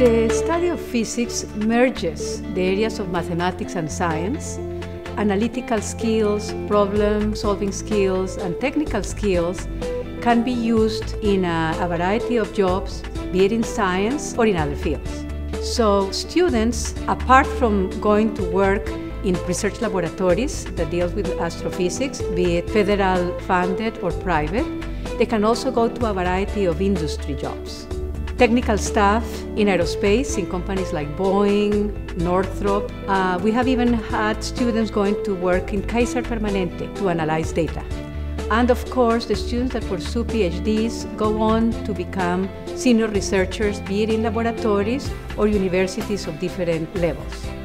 astrophysics merges the areas of mathematics and science. Analytical skills, problem solving skills, and technical skills can be used in a, a variety of jobs, be it in science or in other fields. So students, apart from going to work in research laboratories that deal with astrophysics, be it federal funded or private, they can also go to a variety of industry jobs. Technical staff in aerospace in companies like Boeing, Northrop. Uh, we have even had students going to work in Kaiser Permanente to analyze data. And of course, the students that pursue PhDs go on to become senior researchers, be it in laboratories or universities of different levels.